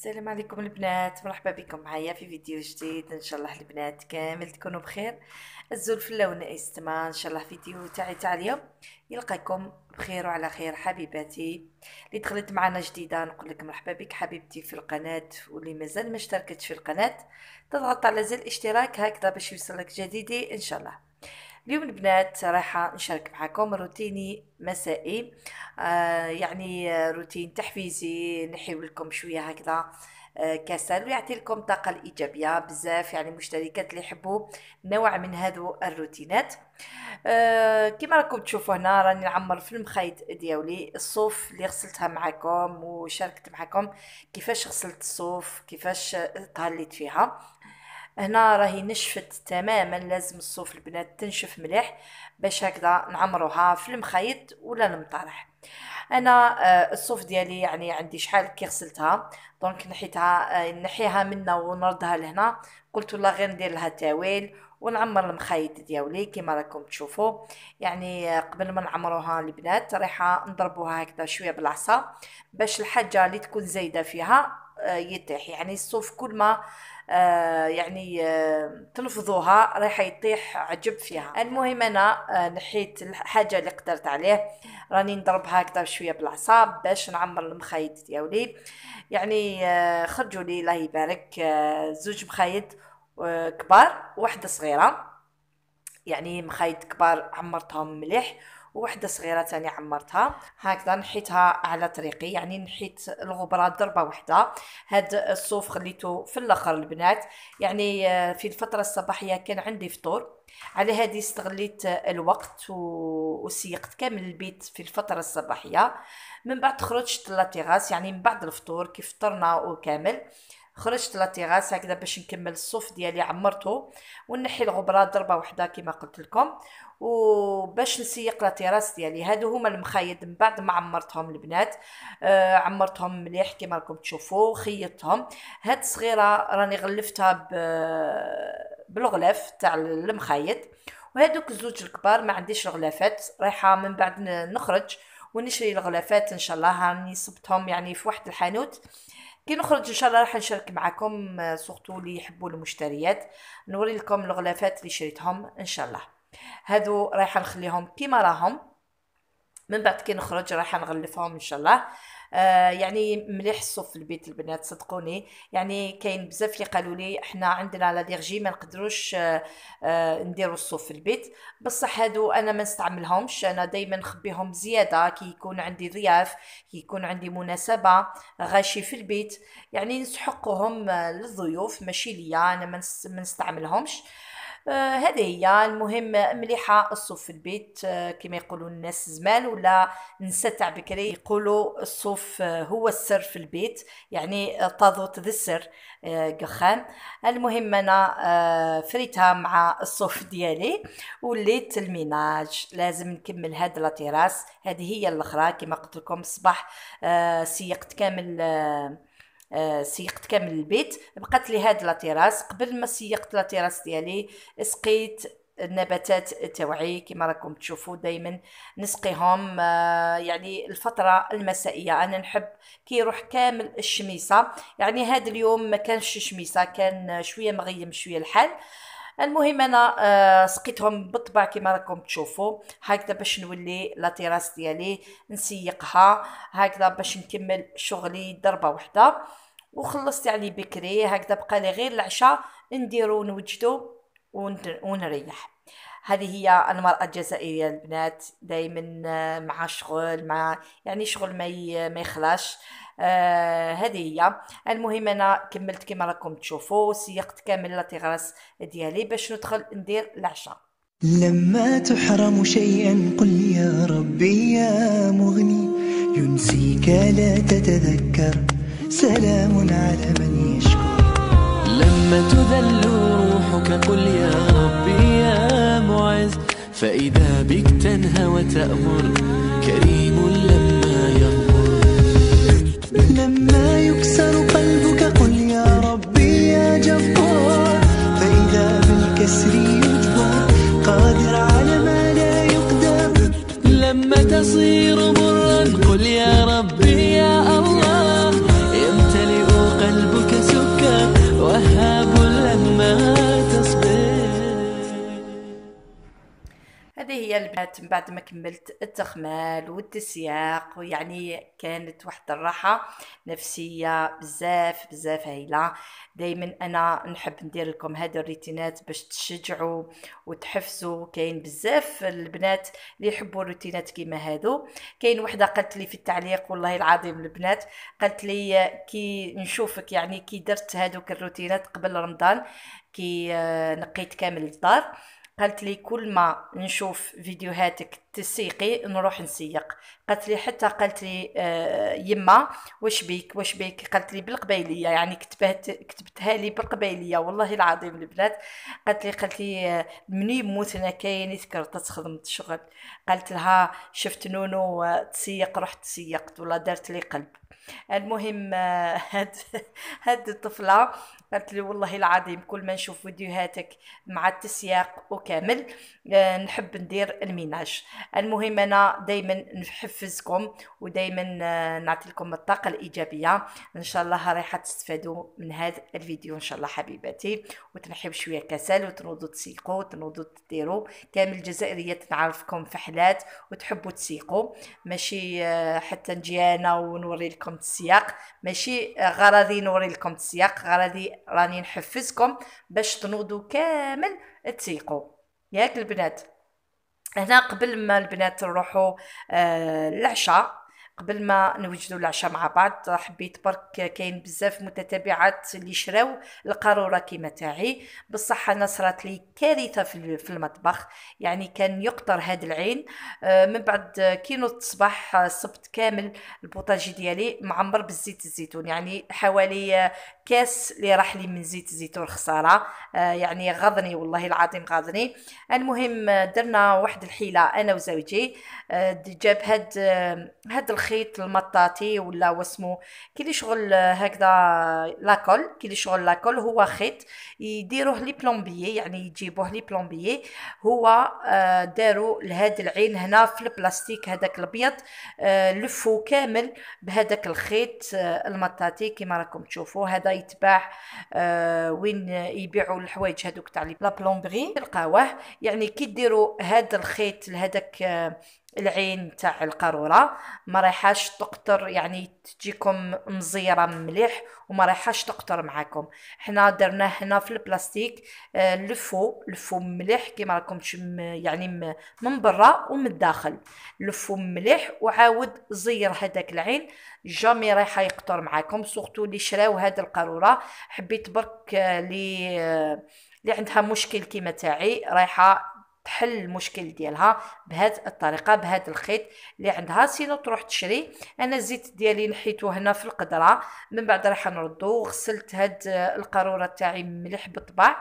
السلام عليكم البنات مرحبا بكم معايا في فيديو جديد. إن شاء الله البنات كامل تكونوا بخير. الزلفله والنئستما إن شاء الله فيديو تاعي تاع اليوم يلقاكم بخير وعلى خير حبيباتي. اللي دخلت معنا جديدة نقول لك مرحبا بك حبيبتي في القناة. واللي مازال ما اشتركتش في القناة تضغط على زر الاشتراك هكذا باش يوصلك جديدي. إن شاء الله. اليوم البنات رايحة نشارك معكم روتيني مسائي. آه يعني روتين تحفيزي نحيو لكم شوية هكذا آه كسل ويعطي لكم طاقة الإيجابية. بزاف يعني مشتركات اللي يحبوا نوع من هذو الروتينات. آه كما راكم تشوفوا هنا راني نعمر في المخيط ديالي الصوف اللي غسلتها معكم وشاركت معكم كيفاش غسلت الصوف كيفاش تهليت فيها. هنا راهي نشفت تماما لازم الصوف البنات تنشف مليح باش هكذا نعمروها في المخيط ولا المطرح. أنا آه، الصوف ديالي يعني عندي شحال كي غسلتها donc نحيتها آه، نحيها منا ونردها لهنا. قلت لا غير ندير لها تاويل ونعمر المخيط ديالي كما راكم تشوفوا. يعني آه، قبل ما نعمروها البنات رايحة نضربوها هكذا شوية بالعصا باش الحاجة اللي تكون زايدة فيها يطيح. يعني الصوف كل ما آه، يعني آه، تنفضوها راح يطيح عجب فيها. المهم أنا آه، نحيت الحاجة اللي قدرت عليه. راني نضربها هكذا شوية بالعصا باش نعمر المخيط ديالي. يعني خرجوا لي الله يبارك زوج مخايط كبار وحدة صغيرة. يعني مخايط كبار عمرتهم مليح. وحدة صغيرة تاني عمرتها. هكذا نحيتها على طريقي يعني نحيت الغبرة ضربة واحدة هاد الصوف خليته في الأخر البنات. يعني آه، في الفترة الصباحية كان عندي فطور. على هذه استغليت الوقت وسيقت كامل البيت في الفترة الصباحية. من بعد خرجت لاتيغاس يعني من بعد الفطور كيف فطرنا وكامل. خرجت لاتيغاس هكذا باش نكمل الصوف ديالي عمرته ونحي الغبرة ضربة واحدة كما قلت لكم. وباش نسيق لاتيراس ديالي هادو هما المخيط من بعد ما عمرتهم البنات. آه عمرتهم مليح كما راكم تشوفوا خيطتهم. هاد صغيرة راني غلفتها بالغلاف تاع المخيط وهادوك الزوج الكبار ما عنديش الغلافات رايحة من بعد نخرج ونشري الغلافات إن شاء الله. راني صبتهم يعني في واحد الحانوت. كي نخرج إن شاء الله راح نشارك معكم surtout اللي يحبوا المشتريات. نوري لكم الغلافات اللي شريتهم إن شاء الله. هادو رايحة نخليهم كيما راهم. من بعد كي نخرج رايحه نغلفهم إن شاء الله. آه يعني مليح الصوف في البيت البنات صدقوني. يعني كاين بزاف اللي قالوا لي إحنا عندنا لاليرجي ما نقدروش آه آه نديروا الصوف في البيت. بصح هادو أنا ما نستعملهمش أنا دائما نخبيهم زياده كي يكون عندي ضياف كي يكون عندي مناسبة غاشي في البيت. يعني نسحقهم للضيوف ماشي ليا أنا ما نستعملهمش. آه، هذه هي المهم مليحة الصوف في البيت آه، كما يقولوا الناس زمان ولا نسى تاع بكري يقولوا الصوف آه، هو السر في البيت يعني طاذوت ذا السر قخان المهم أنا فريتها مع الصوف ديالي وليت ال ménage لازم نكمل هاد la terrasse هذه هي الأخرى كما قلت لكم الصباح سيقت كامل آه، سيقت كامل البيت. بقات لي هاد la terrasse قبل ما سيقت la terrasse ديالي سقيت النباتات تاوعي كما راكم تشوفوا دائما نسقيهم آه، يعني الفترة المسائية. أنا نحب كي يروح كامل الشميسة. يعني هذا اليوم ما كانش شميسة كان شوية مغيم شوية الحال. المهم أنا آه سقيتهم بالطبع كما راكم تشوفوا. هكذا باش نولي لا تيراس ديالي نسيقها. هكذا باش نكمل شغلي ضربة واحدة وخلصت يعني بكري. هكذا بقى لي غير العشاء. نديرو نوجدو ونريح. هذه هي المرأة الجزائرية البنات دايما آه، مع شغل مع يعني شغل ما ما يخلاش. آه هذه هي. المهم أنا كملت كما راكم تشوفوا سيقت كامل لاطيغراس ديالي باش ندخل ندير العشاء. لما تحرم شيئا قل يا ربي يا مغني ينسيك لا تتذكر. سلام على من يشكر. لما تذل روحك قل يا ربي يا معز فإذا بك تنهى وتأمر كريم لما يغمر لما يكسر قلبك قل يا ربي يا جبار. فإذا بالكسر يجبر قادر على ما لا يقدر. لما تصير مرا قل يا ربي البنات من بعد ما كملت التخمال والتسياق ويعني كانت واحد الراحة نفسية بزاف بزاف هايلة. دايما أنا نحب ندير لكم هاد الروتينات باش تشجعوا وتحفزوا. كاين بزاف البنات اللي يحبوا الروتينات كيما هادو. كاين وحدة قالت لي في التعليق والله العظيم البنات قالت لي كي نشوفك يعني كي درت هادوك الروتينات قبل رمضان كي آه، نقيت كامل الدار. قالت لي كل ما نشوف فيديوهاتك تسيقي نروح نسيق. قالت لي حتى قالت لي آه يما واش بيك؟ واش بيك؟ قالت لي بالقبيلية يعني كتبت كتبتها لي بالقبيلية والله العظيم البنات قالت لي قالت لي آه، مني يموت أنا كاين يذكر تخدم الشغل قالت لها شفت نونو آه، تسيق رحت تسيقت ولا دارت لي قلب. المهم آه، هاد هاد الطفلة قالت لي والله العظيم كل ما نشوف فيديوهاتك مع التسياق وكامل نحب ندير الميناج. المهم أنا دائما نحفزكم ودائما نعطي لكم الطاقة الإيجابية. إن شاء الله رايحه تستفادوا من هذا الفيديو إن شاء الله حبيباتي. وتنحيو شوية كسل وتنوضوا تسيقوا وتنوضوا تديروا. كامل الجزائريات نعرفكم فحلات وتحبوا تسيقوا. ماشي آه، حتى نجي أنا ونوري لكم السياق. ماشي آه، غرضي نوري لكم السياق. غرضي راني نحفزكم باش تنوضوا كامل تسيقوا. ياك البنات. هنا قبل ما البنات نروحوا آه العشاء قبل ما نوجدوا العشاء مع بعض حبيت برك كاين بزاف متتابعات اللي شراو القارورة كيما تاعي. بصح أنا صرات لي كارثة في المطبخ يعني كان يقطر هاد العين. آه، من بعد كي نوضت الصباح صبت كامل ال potager ديالي معمر بالزيت الزيتون. يعني حوالي كاس اللي راح لي من زيت الزيتون خساره آه، يعني غضني والله العظيم غاضني المهم درنا واحد الحيلة أنا وزوجي. آه، جاب هاد هاد الخيط المطاطي ولا واسمو كي لي شغل هكذا la colle كي لي شغل la colle. هو خيط يديروه les plombiers يعني يجيبوه les plombiers. هو آه، داروا لهاد العين هنا في البلاستيك هذاك الأبيض لفو كامل بهذاك الخيط المطاطي. كما راكم تشوفوا هذا يتباع آه وين يبيعوا الحوايج هذوك تاع لا بلومبري تلقاوه. يعني كي ديروا هذا الخيط لهذاك آه العين تاع القارورة. ما رايحاش تقطر يعني تجيكم مزيرة مليح وما رايحاش تقطر معاكم. حنا درناه هنا في البلاستيك آه لفو لفو مليح كيما راكم يعني من برا ومن الداخل. لفو مليح وعاود زير هذاك العين jamais رايحة يقطر معاكم surtout اللي شراو هاد القارورة. حبيت برك آه، لي آه، اللي عندها مشكل كيما تاعي رايحة تحل المشكل ديالها بهذه الطريقة بهذا الخيط اللي عندها. sinon تروح تشري. أنا الزيت ديالي نحيتو هنا في القدرة. من بعد راح نردو. غسلت هاد القارورة تاعي مليح بالطبع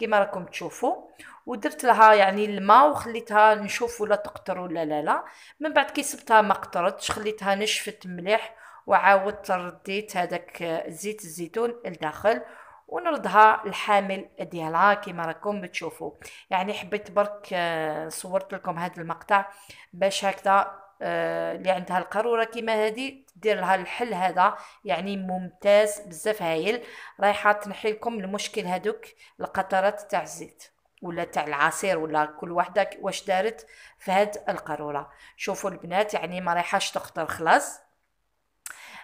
كما راكم تشوفوا ودرت لها يعني الماء وخليتها نشوف ولا تقطر ولا لا لا. من بعد كي سبتها ما قطرتش. خليتها نشفت مليح وعاودت رديت هذاك زيت الزيتون لداخل. ونردها الحامل ديالها كما راكم تشوفوا يعني حبيت برك آه، صورت لكم هذا المقطع باش هكذا آه، اللي عندها القارورة كيما هذه دير لها الحل هذا. يعني ممتاز بزاف هايل. رايحة تنحي لكم المشكل هذوك القطرات تاع الزيت ولا تاع العصير ولا كل وحدة واش دارت في هاد القارورة. شوفوا البنات يعني ما رايحاش تخطر خلاص.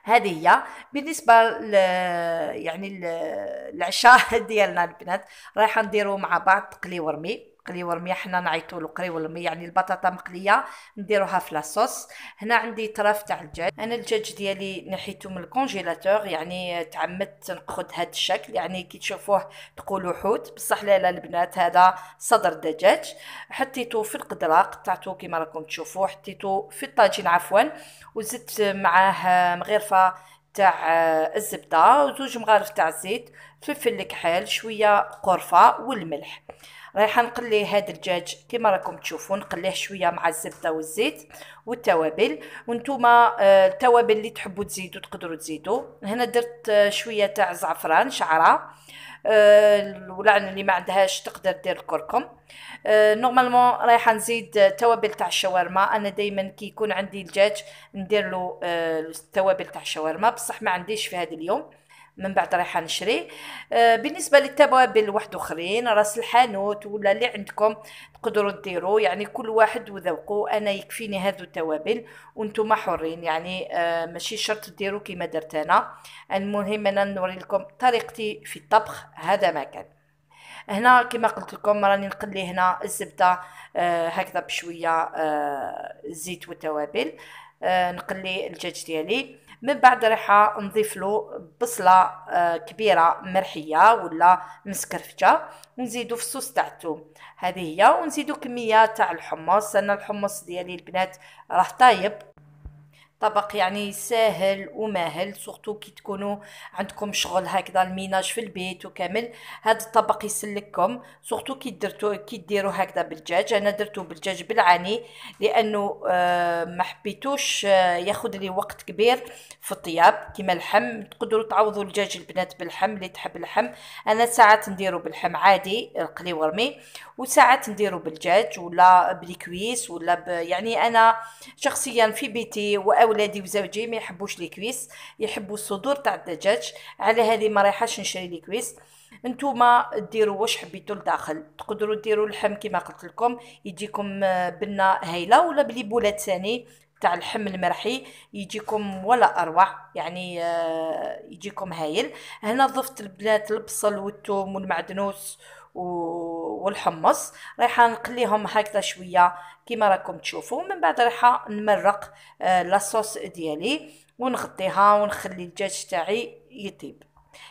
هذه هي بالنسبة ل يعني العشاء ديالنا البنات رايحة نديرو مع بعض قلي ورمي. قلي ورمية حنا نعيطوا له قلي ورمي يعني البطاطا مقلية نديروها في لاصوص هنا عندي طرف تاع الدجاج أنا الدجاج ديالي نحيته من الكونجيلاتور يعني تعمدت ناخذ هذا الشكل يعني كي تشوفوه تقولوا حوت. بصح لا لا البنات هذا صدر دجاج. حطيته في القدره قطعته كما راكم تشوفوا حطيته في الطاجين عفوا. وزدت معاه مغرفة تاع الزبدة وزوج مغارف تاع الزيت فلفل الكحل شوية قرفة والملح. رايحه نقلي هذا الدجاج كما راكم تشوفوا نقليه شوية مع الزبدة والزيت والتوابل. وانتوما آه، التوابل اللي تحبوا تزيدوا تقدروا تزيدوا. هنا درت آه، شوية تاع زعفران شعرة. أه ولا اللي ما عندهاش تقدر دير الكركم. normalement رايحة نزيد توابل تاع الشاورما. أنا دائما كي يكون عندي الدجاج ندير له التوابل تاع الشاورما. بصح ما عنديش في هذا اليوم. من بعد رايحة نشري. آه، بالنسبة للتوابل واحد اخرين راس الحانوت ولا اللي عندكم تقدروا ديروا. يعني كل واحد وذوقه أنا يكفيني هذو التوابل. وأنتم حرين. يعني آه، ماشي شرط ديروا كيما درت أنا. المهم أنا نوري لكم طريقتي في الطبخ. هذا ما كان. هنا كما قلت لكم راني نقلي هنا الزبدة آه هكذا بشوية زيت وتوابل آه نقلي الدجاج ديالي. من بعد راح نضيف له بصلة آه كبيرة مرحية ولا مسكرفجة ونزيدو في الصوص تاع الثوم هذه هي. ونزيدو كمية تاع الحمص. أنا الحمص ديالي البنات راه طايب. طبق يعني ساهل وماهل surtout كي تكونوا عندكم شغل هكذا ال ménage في البيت وكامل هذا الطبق يسلككم. surtout كي درتو كي ديروا هكذا بالدجاج. أنا درتو بالدجاج بالعاني لأنه آه ما حبيتوش آه ياخذ لي وقت كبير في الطياب. كيما اللحم تقدروا تعوضوا الدجاج البنات باللحم اللي تحب اللحم. أنا ساعات نديرو باللحم عادي قلي ورمي. وساعات نديرو بالدجاج ولا بالكويس ولا ب... يعني أنا شخصيا في بيتي واولادي وزوجي ما يحبوش لي كويس يحبوا الصدور تاع الدجاج على هذه ما رايحاش نشري لي كويس نتوما ديروا واش حبيتوا لداخل. تقدروا ديروا اللحم كما قلت لكم يجيكم بنه هايلة ولا بلي بولات ثاني تاع اللحم المرحي يجيكم ولا أروع يعني آه يجيكم هايل. هنا ضفت البنات البصل والثوم والمعدنوس والحمص رايحة نقليهم هكذا شوية كيما راكم تشوفوا. من بعد رايحة نمرق آه لاصوص ديالي ونغطيها ونخلي الدجاج تاعي يطيب.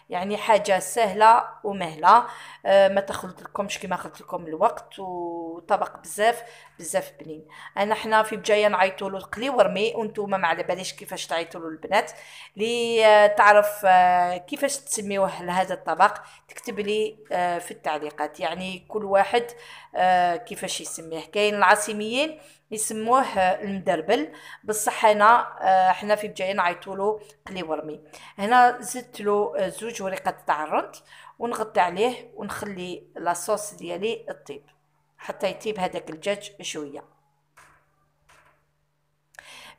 يعني حاجة سهلة ومهلة. آه ما تاخذ لكمش كما قلت لكم الوقت وطبق بزاف بزاف بنين. أنا حنا في بجاية نعيطوا له القلي ورمي وأنتم ما على باليش كيفاش تعيطوا له البنات. اللي آه تعرف آه كيفاش تسميوه لهذا الطبق؟ تكتب لي في التعليقات. يعني كل واحد كيفاش يسميه. كاين العاصميين يسموه المدربل. بصح هنا حنا في بجاية نعيطوا له قلي ورمي. هنا زدت له زوج وريقات تاع الرد ونغطي عليه ونخلي لاصوص ديالي طيب حتى يطيب هذاك الدجاج شوية.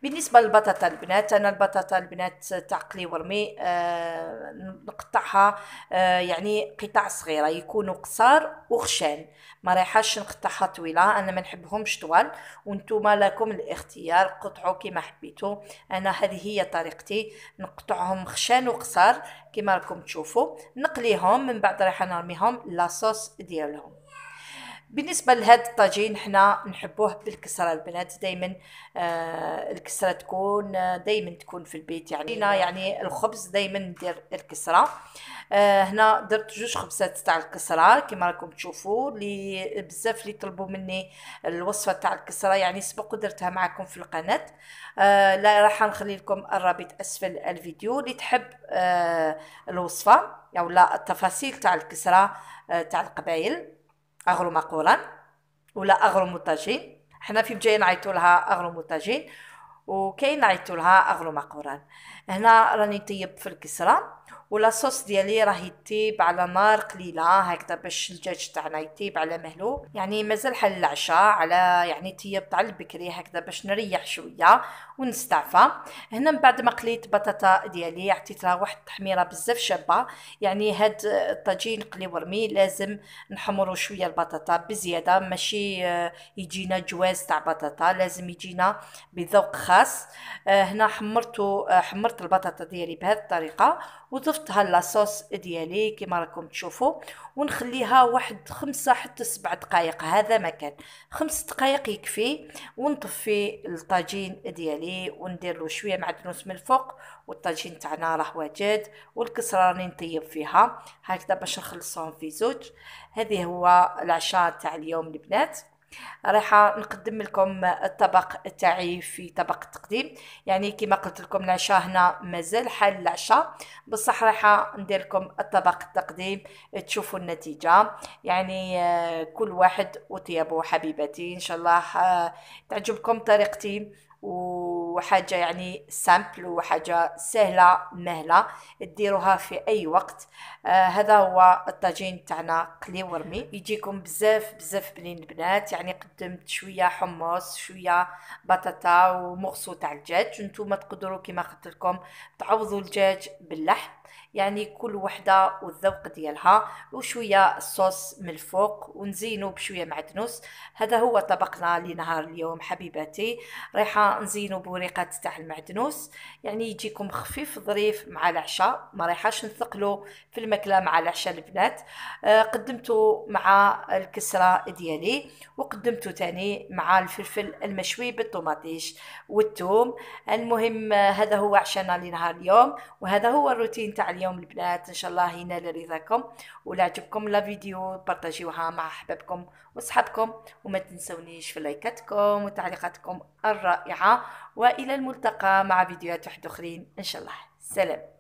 بالنسبة للبطاطا البنات أنا البطاطا البنات تاع قلي ورمي آه نقطعها آه يعني قطع صغيرة يكونوا قصار وخشان. ما رايحاش نقطعها طويلة أنا ما نحبهمش طوال وأنتم لكم الاختيار قطعوا كما حبيتوا. أنا هذه هي طريقتي نقطعهم خشان وقصار كما راكم تشوفوا. نقليهم من بعد رايحة نرميهم لاصوص ديالهم. بالنسبة لهذا الطاجين حنا نحبوه بالكسرة البنات دائما آه الكسرة تكون دائما تكون في البيت. يعني هنا يعني الخبز دائما ندير الكسرة. آه هنا درت جوج خبزات تاع الكسرة كما راكم تشوفوا اللي بزاف اللي طلبوا مني الوصفة تاع الكسرة يعني سبق درتها معكم في القناة. آه لا راح نخلي لكم الرابط أسفل الفيديو. اللي تحب آه الوصفة أو لا التفاصيل تاع الكسرة آه تاع القبايل. اغروم قورا ولا اغروم طاجين حنا في بجاية نعيطوا لها اغروم طاجين وكاين نعيطوا لها اغروم قوران هنا راني طيب في الكسرة و la sauce ديالي راه يطيب على نار قليلة هكذا باش الدجاج تاعنا يطيب على مهلو. يعني مازال حل العشاء على يعني طيب تاع البكري هكذا باش نريح شوية ونستعفى. هنا من بعد ما قليت بطاطا ديالي عطيت لها واحد التحميرة بزاف شابة. يعني هاد الطاجين قلي ورمي لازم نحمرو شوية البطاطا بزيادة ماشي يجينا جواز تاع بطاطا لازم يجينا بذوق خاص. هنا حمرتو حمرت البطاطا ديالي بهذه الطريقة وضفتها لاصوص ديالي كما راكم تشوفوا ونخليها واحد خمسة حتى سبع دقائق هذا مكان خمس دقائق يكفي ونطفي الطاجين ديالي وندير له شوية معدنوس من الفوق والطاجين تاعنا راه واجد والكسرة راني نطيب فيها. هكذا باش نخلصهم في زوج. هذه هو العشاء تاع اليوم البنات. رايحه نقدم لكم الطبق تاعي في طبق التقديم. يعني كما قلت لكم العشاء هنا مازال حال العشاء. بصح رايحه ندير لكم الطبق التقديم تشوفوا النتيجة. يعني كل واحد وطيبه حبيبتي إن شاء الله تعجبكم طريقتي. وحاجة يعني سامبل وحاجة سهلة مهلة ديروها في أي وقت. آه هذا هو الطاجين تاعنا قلي ورمي. يجيكم بزاف بزاف بنين البنات يعني قدمت شوية حمص شوية بطاطا ومغصو تاع الدجاج. نتوما تقدروا كما قلت لكم تعوضوا الدجاج باللحم. يعني كل وحدة والذوق ديالها وشوية الصوص من الفوق ونزينو بشوية معدنوس هذا هو طبقنا لنهار اليوم حبيباتي. رايحة نزينو بوريقات تاع المعدنوس. يعني يجيكم خفيف ظريف مع العشاء. ما رايحاش نثقلو في الماكلة مع العشاء البنات. آه قدمته مع الكسرة ديالي وقدمته تاني مع الفلفل المشوي بالطوماطيش والثوم. المهم آه، هذا هو عشانا لنهار اليوم وهذا هو الروتين تاع اليوم البنات إن شاء الله ينال رضاكم ولا عجبكم لا فيديو بارطاجيوها مع أحبابكم وأصحابكم. وما تنسونيش في لايكاتكم وتعليقاتكم الرائعة. وإلى الملتقى مع فيديوهات واحد أخرين. إن شاء الله. سلام.